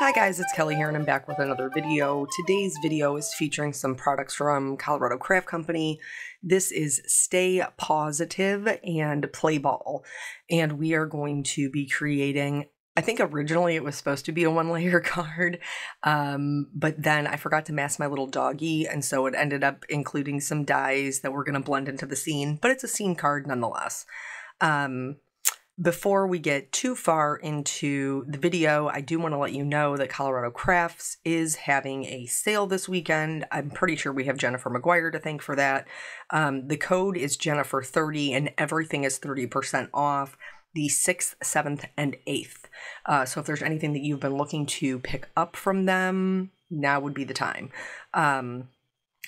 Hi guys, it's Kelly here and I'm back with another video. Today's video is featuring some products from Colorado Craft Company. This is Stay Pawsitive and Play Ball. And we are going to be creating, I think originally it was supposed to be a one layer card, um, but then I forgot to mask my little doggy and so it ended up including some dies that we're going to blend into the scene, but it's a scene card nonetheless. Um, before we get too far into the video, I do want to let you know that Colorado Crafts is having a sale this weekend. I'm pretty sure we have Jennifer McGuire to thank for that. Um, the code is Jennifer30 and everything is 30% off the 6th, 7th, and 8th. Uh, so if there's anything that you've been looking to pick up from them, now would be the time. Um,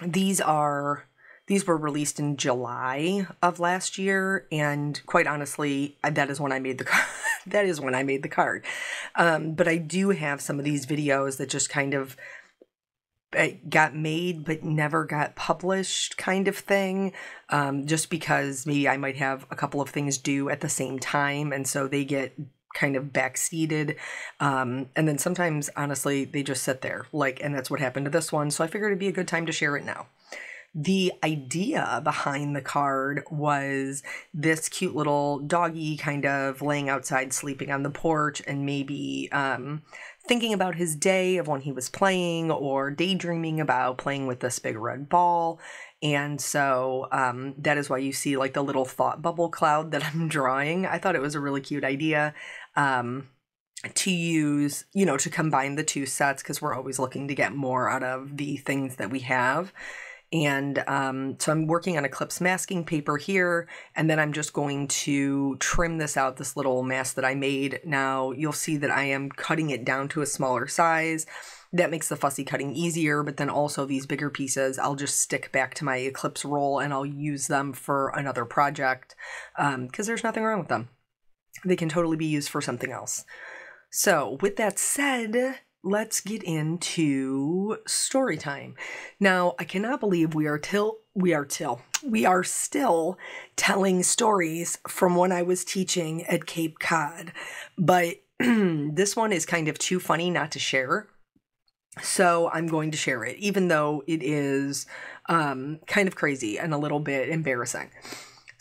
these are these were released in July of last year, and quite honestly, that is when I made the card. that is when I made the card. Um, but I do have some of these videos that just kind of eh, got made but never got published kind of thing um, just because maybe i might have a couple of things due at the same time and so they get kind of backseated um, and then sometimes honestly they just sit there like and that's what happened to this one so i figured it'd be a good time to share it now the idea behind the card was this cute little doggy kind of laying outside sleeping on the porch and maybe um, thinking about his day of when he was playing or daydreaming about playing with this big red ball and so um, that is why you see like the little thought bubble cloud that i'm drawing i thought it was a really cute idea um, to use, you know, to combine the two sets because we're always looking to get more out of the things that we have. And um, so I'm working on Eclipse masking paper here, and then I'm just going to trim this out, this little mask that I made. Now you'll see that I am cutting it down to a smaller size. That makes the fussy cutting easier, but then also these bigger pieces, I'll just stick back to my Eclipse roll and I'll use them for another project because um, there's nothing wrong with them. They can totally be used for something else. So with that said, let's get into story time. Now, I cannot believe we are till we are till we are still telling stories from when I was teaching at Cape Cod, but this one is kind of too funny not to share. So I'm going to share it, even though it is um, kind of crazy and a little bit embarrassing.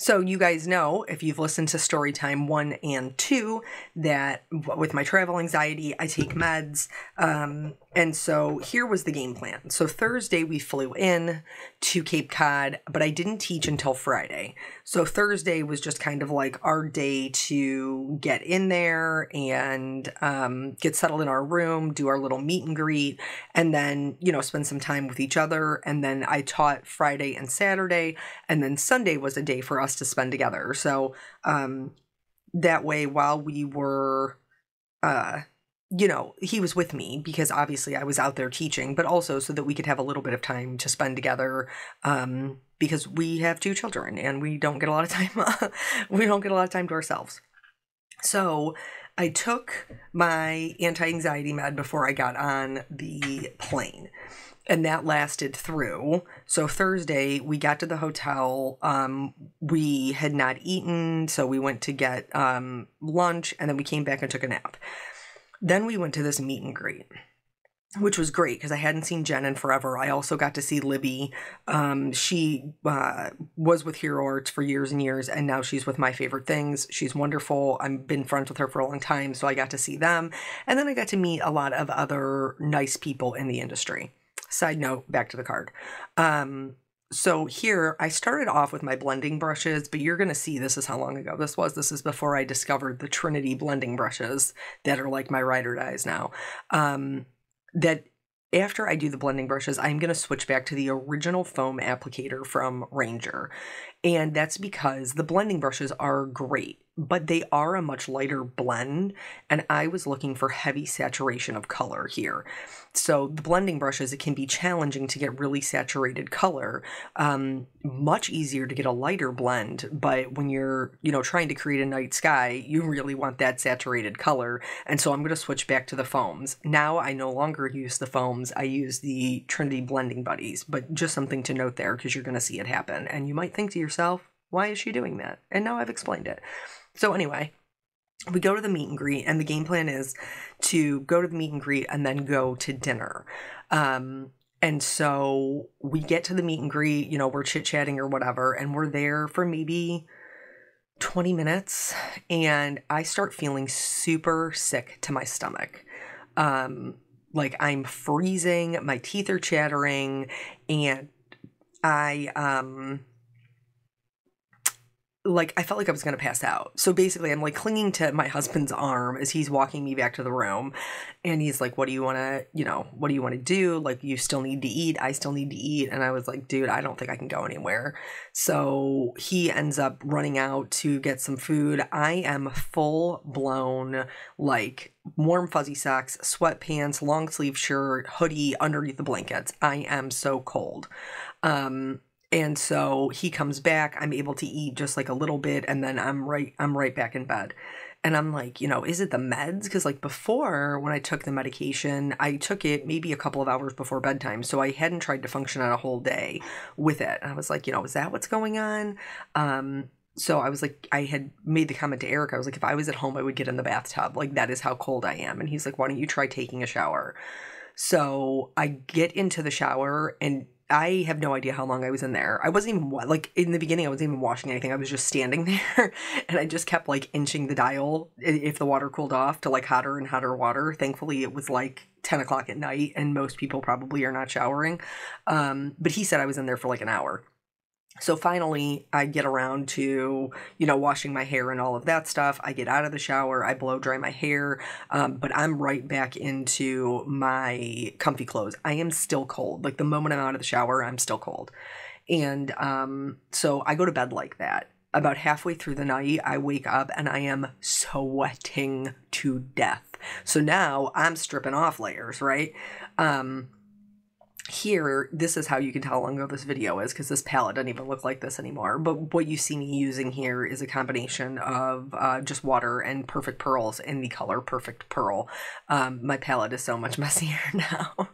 So, you guys know, if you've listened to Storytime 1 and 2, that with my travel anxiety, I take meds. Um, and so here was the game plan. So Thursday we flew in to Cape Cod, but I didn't teach until Friday. So Thursday was just kind of like our day to get in there and um, get settled in our room, do our little meet and greet, and then, you know, spend some time with each other. And then I taught Friday and Saturday, and then Sunday was a day for us to spend together. So um, that way, while we were uh you know, he was with me because obviously I was out there teaching, but also so that we could have a little bit of time to spend together um, because we have two children and we don't get a lot of time. we don't get a lot of time to ourselves. So I took my anti anxiety med before I got on the plane. And that lasted through. So Thursday, we got to the hotel. Um, we had not eaten, so we went to get um, lunch, and then we came back and took a nap. Then we went to this meet and greet which was great because I hadn't seen Jen in forever. I also got to see Libby. Um, she uh, was with Hero Arts for years and years, and now she's with My Favorite Things. She's wonderful. I've been friends with her for a long time, so I got to see them. And then I got to meet a lot of other nice people in the industry. Side note, back to the card. Um, so here I started off with my blending brushes, but you're going to see this is how long ago this was. This is before I discovered the Trinity blending brushes that are like my rider dies now. Um, that after I do the blending brushes, I'm going to switch back to the original foam applicator from Ranger. And that's because the blending brushes are great but they are a much lighter blend and I was looking for heavy saturation of color here. So the blending brushes, it can be challenging to get really saturated color, um, much easier to get a lighter blend, but when you're, you know, trying to create a night sky, you really want that saturated color. And so I'm going to switch back to the foams. Now I no longer use the foams, I use the Trinity Blending Buddies, but just something to note there because you're going to see it happen. And you might think to yourself, why is she doing that? And now I've explained it. So anyway, we go to the meet and greet, and the game plan is to go to the meet and greet and then go to dinner. Um, and so we get to the meet and greet, you know, we're chit chatting or whatever, and we're there for maybe 20 minutes, and I start feeling super sick to my stomach. Um, like I'm freezing, my teeth are chattering, and I, um, like I felt like I was going to pass out. So basically I'm like clinging to my husband's arm as he's walking me back to the room and he's like what do you want to, you know, what do you want to do? Like you still need to eat, I still need to eat and I was like, dude, I don't think I can go anywhere. So he ends up running out to get some food. I am full blown like warm fuzzy socks, sweatpants, long sleeve shirt, hoodie underneath the blankets. I am so cold. Um and so he comes back i'm able to eat just like a little bit and then i'm right i'm right back in bed and i'm like you know is it the meds because like before when i took the medication i took it maybe a couple of hours before bedtime so i hadn't tried to function on a whole day with it and i was like you know is that what's going on um so I was like, I had made the comment to Eric. I was like, if I was at home, I would get in the bathtub. Like, that is how cold I am. And he's like, why don't you try taking a shower? So I get into the shower and I have no idea how long I was in there. I wasn't even like in the beginning. I wasn't even washing anything. I was just standing there, and I just kept like inching the dial if the water cooled off to like hotter and hotter water. Thankfully, it was like ten o'clock at night, and most people probably are not showering. Um, but he said I was in there for like an hour. So finally, I get around to, you know, washing my hair and all of that stuff. I get out of the shower, I blow dry my hair, um, but I'm right back into my comfy clothes. I am still cold. Like the moment I'm out of the shower, I'm still cold. And um, so I go to bed like that. About halfway through the night, I wake up and I am sweating to death. So now I'm stripping off layers, right? Um, here, this is how you can tell how long ago this video is because this palette doesn't even look like this anymore. But what you see me using here is a combination of uh, just water and Perfect Pearls in the color Perfect Pearl. Um, my palette is so much messier now.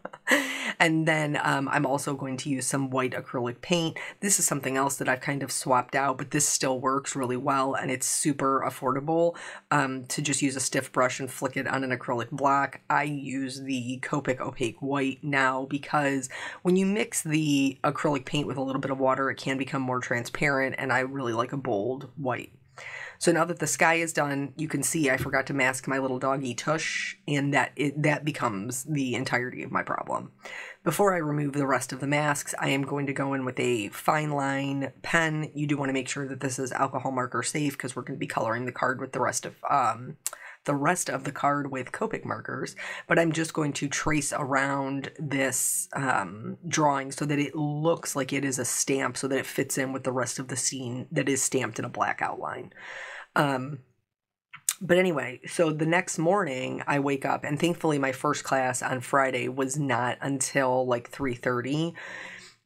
and then um, I'm also going to use some white acrylic paint. This is something else that I've kind of swapped out, but this still works really well and it's super affordable um, to just use a stiff brush and flick it on an acrylic block. I use the Copic Opaque White now because when you mix the acrylic paint with a little bit of water, it can become more transparent and I really like a bold white. So now that the sky is done, you can see I forgot to mask my little doggy tush, and that it, that becomes the entirety of my problem. Before I remove the rest of the masks, I am going to go in with a fine line pen. You do want to make sure that this is alcohol marker safe because we're going to be coloring the card with the rest of um, the rest of the card with Copic markers, but I'm just going to trace around this um, drawing so that it looks like it is a stamp so that it fits in with the rest of the scene that is stamped in a black outline. Um, but anyway, so the next morning I wake up and thankfully my first class on Friday was not until like 3:30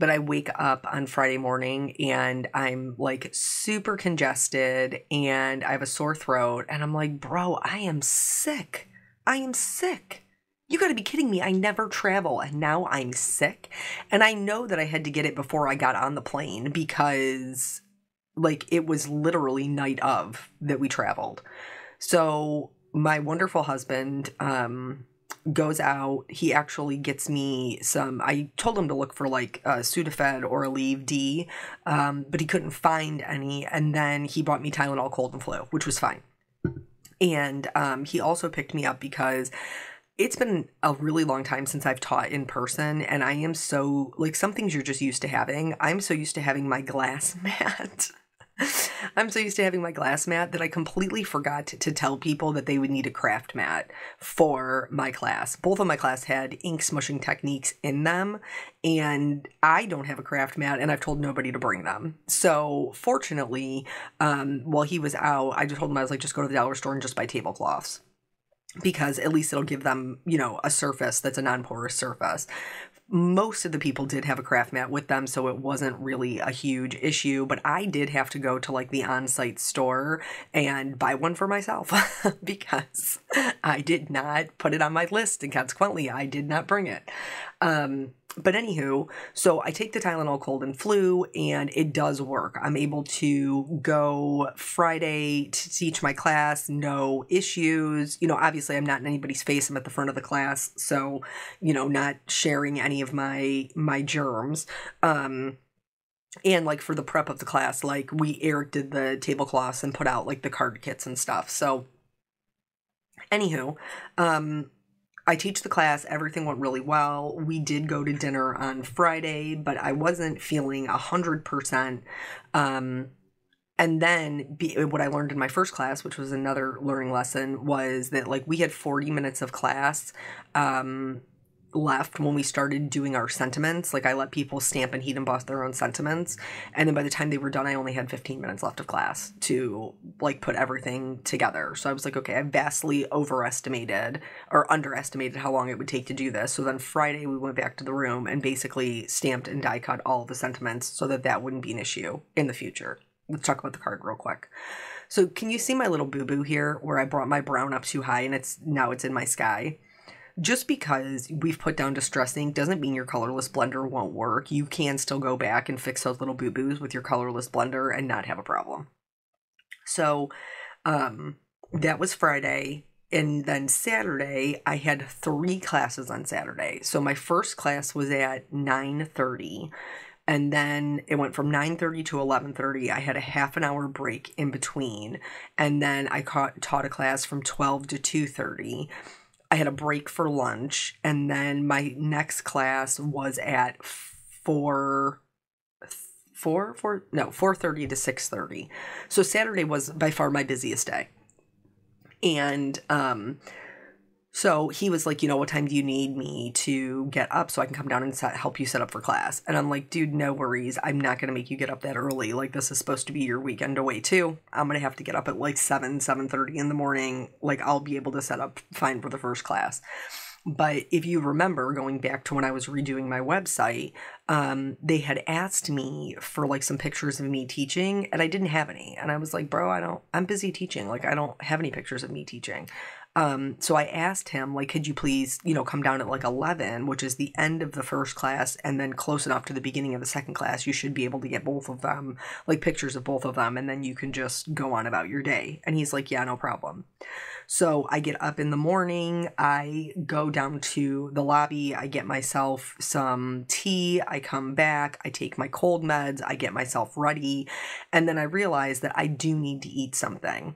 but I wake up on Friday morning and I'm like super congested and I have a sore throat and I'm like, "Bro, I am sick. I am sick." You got to be kidding me. I never travel and now I'm sick. And I know that I had to get it before I got on the plane because like it was literally night of that we traveled. So my wonderful husband um goes out. He actually gets me some. I told him to look for like a Sudafed or Aleve D, um, but he couldn't find any. And then he bought me Tylenol cold and flu, which was fine. And um, he also picked me up because it's been a really long time since I've taught in person, and I am so like some things you're just used to having. I'm so used to having my glass mat. I'm so used to having my glass mat that I completely forgot to tell people that they would need a craft mat for my class. Both of my class had ink smushing techniques in them, and I don't have a craft mat, and I've told nobody to bring them. So fortunately, um, while he was out, I just told him I was like, just go to the dollar store and just buy tablecloths because at least it'll give them, you know, a surface that's a non porous surface most of the people did have a craft mat with them, so it wasn't really a huge issue. But I did have to go to like the on site store and buy one for myself because I did not put it on my list, and consequently, I did not bring it. Um, but anywho, so I take the Tylenol cold and flu, and it does work. I'm able to go Friday to teach my class, no issues. You know, obviously, I'm not in anybody's face. I'm at the front of the class, so you know, not sharing any of my my germs. Um, and like for the prep of the class, like we Eric did the tablecloths and put out like the card kits and stuff. So, anywho, um I teach the class. Everything went really well. We did go to dinner on Friday, but I wasn't feeling a hundred percent. Um, and then be, what I learned in my first class, which was another learning lesson, was that like we had forty minutes of class. Um, left when we started doing our sentiments. Like I let people stamp and heat emboss their own sentiments. And then by the time they were done, I only had 15 minutes left of class to like put everything together. So I was like, okay, I vastly overestimated or underestimated how long it would take to do this. So then Friday we went back to the room and basically stamped and die cut all the sentiments so that that wouldn't be an issue in the future. Let's talk about the card real quick. So can you see my little boo-boo here where I brought my brown up too high and it's now it's in my sky? Just because we've put down distress ink doesn't mean your colorless blender won't work. You can still go back and fix those little boo-boos with your colorless blender and not have a problem. So um, that was Friday. And then Saturday, I had three classes on Saturday. So my first class was at 9.30 and then it went from 9.30 to 11.30 i had a half an hour break in between and then i taught a class from 12 to 2.30 I had a break for lunch, and then my next class was at four, four, four, no, four thirty to six thirty. So Saturday was by far my busiest day, and um, so he was like, you know, what time do you need me to get up so I can come down and set, help you set up for class? And I'm like, dude, no worries. I'm not going to make you get up that early. Like, this is supposed to be your weekend away too. I'm going to have to get up at like 7, 7.30 in the morning. Like, I'll be able to set up fine for the first class. But if you remember going back to when I was redoing my website, um, they had asked me for like some pictures of me teaching, and I didn't have any. And I was like, bro, I don't, I'm busy teaching. Like, I don't have any pictures of me teaching. Um, so I asked him, like, could you please, you know, come down at like 11, which is the end of the first class, and then close enough to the beginning of the second class, you should be able to get both of them, like pictures of both of them, and then you can just go on about your day. And he's like, yeah, no problem. So I get up in the morning, I go down to the lobby, I get myself some tea, I come back, I take my cold meds, I get myself ready, and then I realize that I do need to eat something.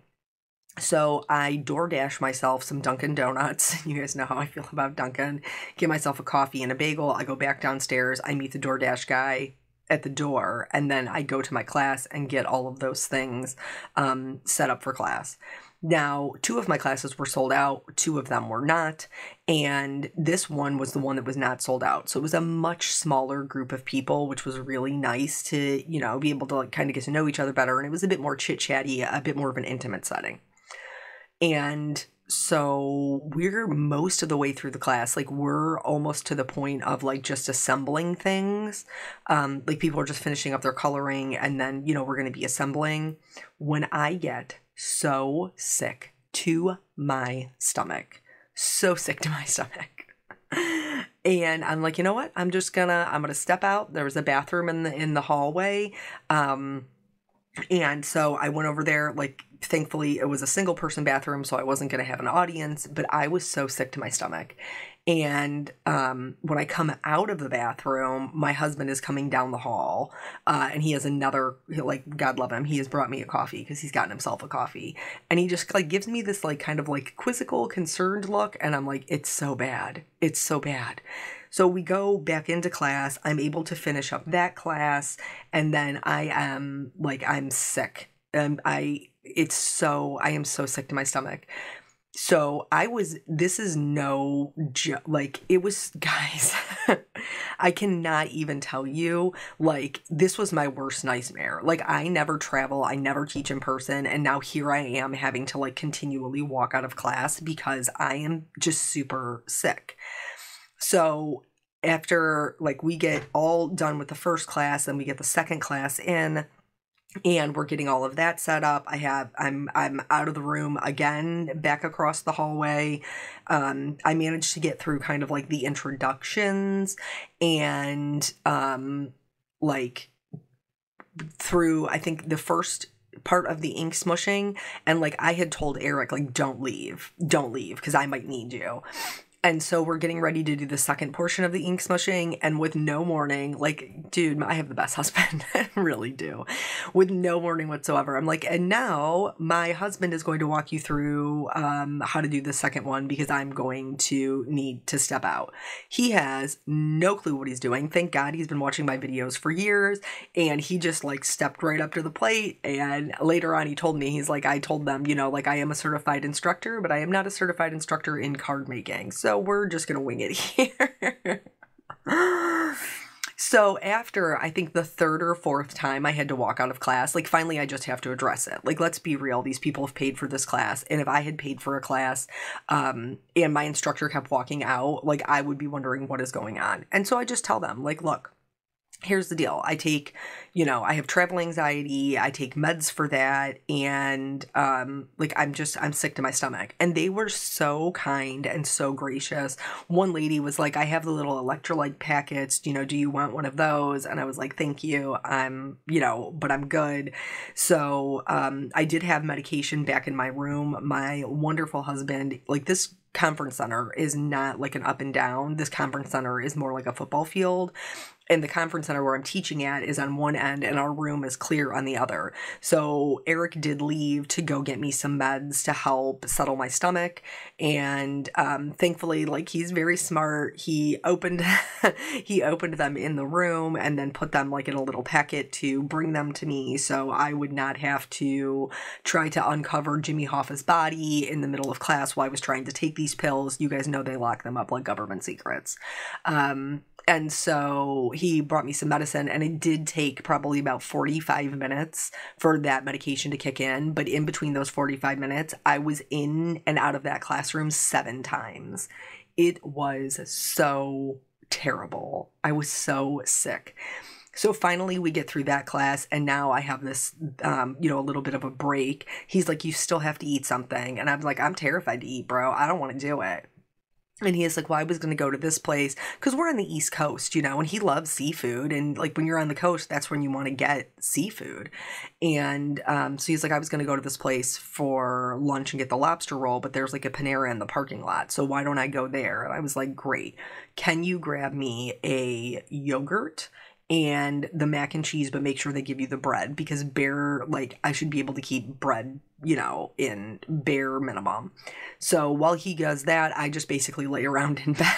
So I DoorDash myself some Dunkin' Donuts. You guys know how I feel about Dunkin'. Get myself a coffee and a bagel. I go back downstairs. I meet the DoorDash guy at the door, and then I go to my class and get all of those things um, set up for class. Now, two of my classes were sold out, two of them were not, and this one was the one that was not sold out. So it was a much smaller group of people, which was really nice to, you know, be able to like kind of get to know each other better. And it was a bit more chit chatty, a bit more of an intimate setting. And so we're most of the way through the class. Like we're almost to the point of like just assembling things. Um, like people are just finishing up their coloring and then, you know, we're going to be assembling. When I get so sick to my stomach, so sick to my stomach. and I'm like, you know what? I'm just gonna I'm gonna step out. There was a bathroom in the in the hallway. Um and so I went over there, like, thankfully it was a single person bathroom, so I wasn't going to have an audience, but I was so sick to my stomach. And um, when I come out of the bathroom, my husband is coming down the hall, uh, and he has another, like, God love him, he has brought me a coffee because he's gotten himself a coffee. And he just, like, gives me this, like, kind of, like, quizzical, concerned look, and I'm like, it's so bad. It's so bad. So we go back into class. I'm able to finish up that class, and then I am like I'm sick. and I it's so I am so sick to my stomach. So I was this is no jo- like it was guys I cannot even tell you like this was my worst nightmare. Like I never travel, I never teach in person and now here I am having to like continually walk out of class because I am just super sick. So after like we get all done with the first class and we get the second class in, and we're getting all of that set up. I have i'm i'm out of the room again back across the hallway. Um i managed to get through kind of like the introductions and um like through i think the first part of the ink smushing and like i had told eric like don't leave. Don't leave because i might need you and so we're getting ready to do the second portion of the ink smushing. And with no warning, like, dude, I have the best husband. I really do. With no warning whatsoever. I'm like, and now my husband is going to walk you through um, how to do the second one because I'm going to need to step out. He has no clue what he's doing. Thank God he's been watching my videos for years. And he just like stepped right up to the plate. And later on, he told me, he's like, I told them, you know, like I am a certified instructor, but I am not a certified instructor in card making. So we're just going to wing it here. so after I think the third or fourth time I had to walk out of class, like finally I just have to address it. Like let's be real, these people have paid for this class, and if I had paid for a class um and my instructor kept walking out, like I would be wondering what is going on. And so I just tell them like, look, here's the deal. I take you know i have travel anxiety. I take meds for that. And um like i'm just i'm sick to my stomach. And they were so kind and so gracious. One lady was like i have the little electrolyte packets. You know do you want one of those? And i was like thank you. I'm you know but i'm good. So um i did have medication back in my room. My wonderful husband like this conference center is not like an up and down. This conference center is more like a football field and the conference center where I'm teaching at is on one end and our room is clear on the other. So Eric did leave to go get me some meds to help settle my stomach. And um, thankfully, like he's very smart. He opened he opened them in the room and then put them like in a little packet to bring them to me so I would not have to try to uncover Jimmy Hoffa's body in the middle of class while I was trying to take these pills. You guys know they lock them up like government secrets. Um, and so he brought me some medicine, and it did take probably about 45 minutes for that medication to kick in. But in between those 45 minutes, I was in and out of that classroom seven times. It was so terrible. I was so sick. So finally, we get through that class, and now I have this, um, you know, a little bit of a break. He's like, You still have to eat something. And I'm like, I'm terrified to eat, bro. I don't want to do it. And he is like, well, I was going to go to this place because we're on the East Coast, you know, and he loves seafood. And like when you're on the coast, that's when you want to get seafood. And um, so he's like, I was going to go to this place for lunch and get the lobster roll, but there's like a Panera in the parking lot. So why don't I go there? And I was like, great. Can you grab me a yogurt? And the mac and cheese, but make sure they give you the bread because bare, like, I should be able to keep bread you know, in bare minimum. So while he does that, I just basically lay around in bed.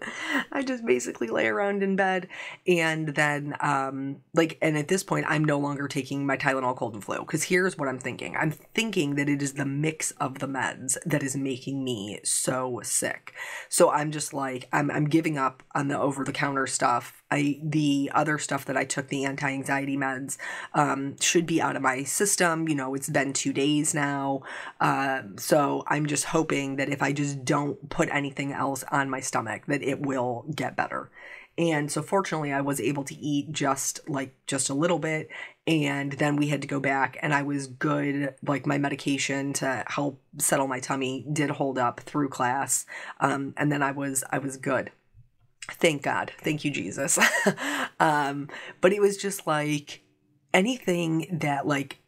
I just basically lay around in bed and then um like and at this point I'm no longer taking my Tylenol cold and flu cuz here's what I'm thinking. I'm thinking that it is the mix of the meds that is making me so sick. So I'm just like I'm I'm giving up on the over the counter stuff. I the other stuff that I took the anti-anxiety meds um should be out of my system. You know, it's been 2 days now. Uh, so I'm just hoping that if I just don't put anything else on my stomach that it will get better. And so fortunately I was able to eat just like just a little bit and then we had to go back and I was good like my medication to help settle my tummy did hold up through class. Um, and then I was I was good. Thank God. Thank you Jesus. um, but it was just like anything that like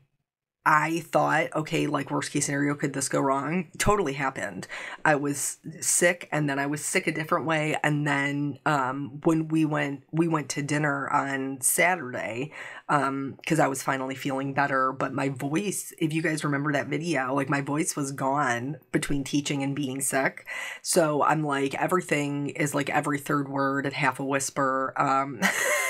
I thought, okay, like worst case scenario, could this go wrong? Totally happened. I was sick and then I was sick a different way. And then um, when we went, we went to dinner on Saturday because um, I was finally feeling better. But my voice, if you guys remember that video, like my voice was gone between teaching and being sick. So I'm like, everything is like every third word at half a whisper. Um,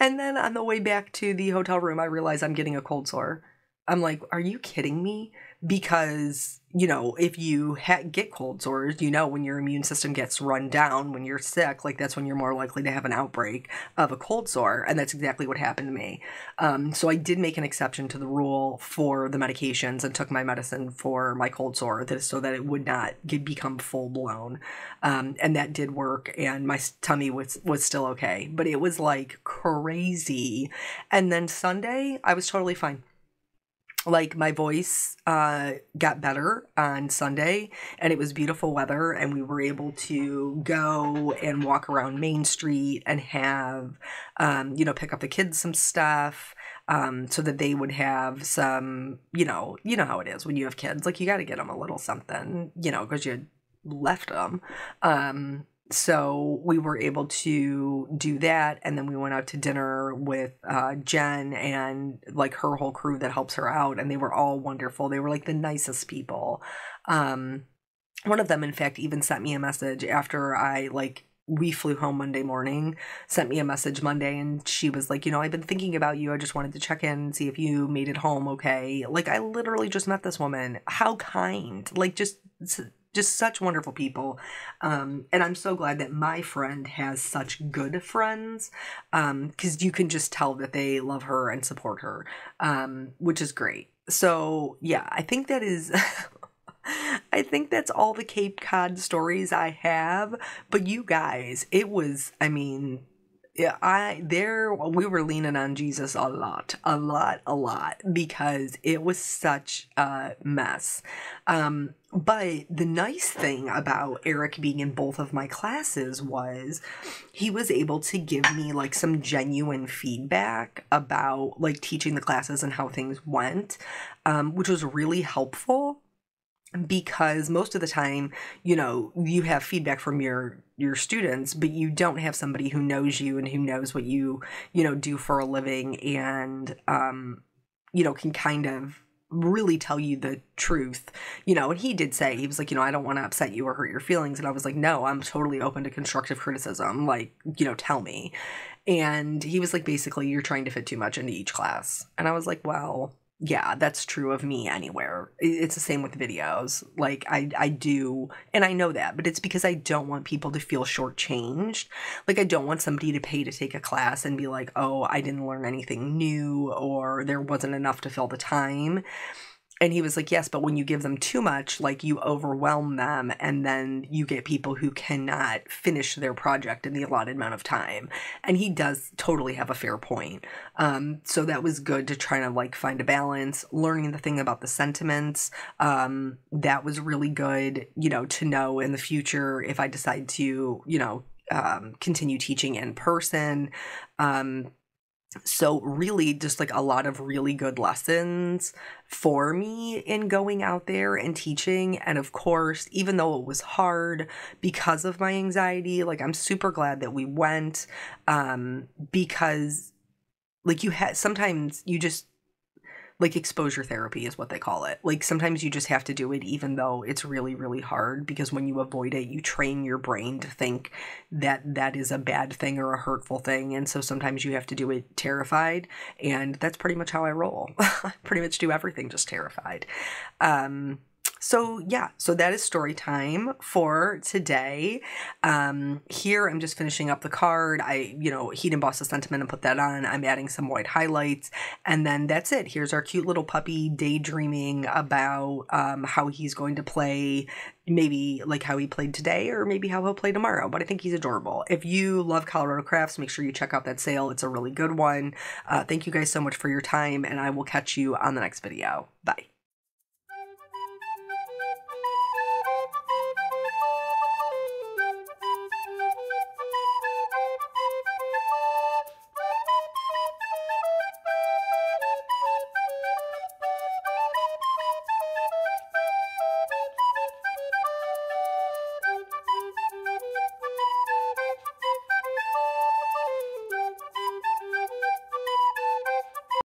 and then on the way back to the hotel room, I realize I'm getting a cold sore. I'm like, are you kidding me? because you know, if you ha- get cold sores, you know, when your immune system gets run down, when you're sick, like that's when you're more likely to have an outbreak of a cold sore. And that's exactly what happened to me. Um, so I did make an exception to the rule for the medications and took my medicine for my cold sore so that it would not get, become full blown. Um, and that did work. And my tummy was, was still okay, but it was like crazy. And then Sunday, I was totally fine like my voice uh, got better on Sunday and it was beautiful weather and we were able to go and walk around Main Street and have um, you know pick up the kids some stuff um, so that they would have some you know you know how it is when you have kids like you got to get them a little something you know because you left them um, so we were able to do that and then we went out to dinner with uh, jen and like her whole crew that helps her out and they were all wonderful. They were like the nicest people. Um, one of them in fact even sent me a message after i like we flew home monday morning sent me a message monday and she was like you know i've been thinking about you. I just wanted to check in and see if you made it home okay. Like i literally just met this woman. How kind. Like just just such wonderful people. Um, and I'm so glad that my friend has such good friends because um, you can just tell that they love her and support her, um, which is great. So, yeah, I think that is. I think that's all the Cape Cod stories I have. But you guys, it was, I mean, I there we were leaning on Jesus a lot, a lot, a lot because it was such a mess. Um, but the nice thing about Eric being in both of my classes was he was able to give me like some genuine feedback about like teaching the classes and how things went, um, which was really helpful because most of the time you know you have feedback from your your students but you don't have somebody who knows you and who knows what you you know do for a living and um you know can kind of really tell you the truth you know and he did say he was like you know i don't want to upset you or hurt your feelings and i was like no i'm totally open to constructive criticism like you know tell me and he was like basically you're trying to fit too much into each class and i was like well yeah, that's true of me anywhere. It's the same with videos. Like I I do and I know that, but it's because I don't want people to feel shortchanged. Like I don't want somebody to pay to take a class and be like, "Oh, I didn't learn anything new," or there wasn't enough to fill the time. And he was like, Yes, but when you give them too much, like you overwhelm them, and then you get people who cannot finish their project in the allotted amount of time. And he does totally have a fair point. Um, so that was good to try to like find a balance. Learning the thing about the sentiments, um, that was really good, you know, to know in the future if I decide to, you know, um, continue teaching in person. Um, so really just like a lot of really good lessons for me in going out there and teaching. And of course even though it was hard because of my anxiety like i'm super glad that we went um because like you had sometimes you just like exposure therapy is what they call it. Like sometimes you just have to do it even though it's really really hard because when you avoid it you train your brain to think that that is a bad thing or a hurtful thing and so sometimes you have to do it terrified and that's pretty much how I roll. I pretty much do everything just terrified. Um so yeah, so that is story time for today. Um, here I'm just finishing up the card. I, you know, heat emboss the sentiment and put that on. I'm adding some white highlights, and then that's it. Here's our cute little puppy daydreaming about um, how he's going to play maybe like how he played today or maybe how he'll play tomorrow but i think he's adorable if you love colorado crafts make sure you check out that sale it's a really good one uh, thank you guys so much for your time and i will catch you on the next video bye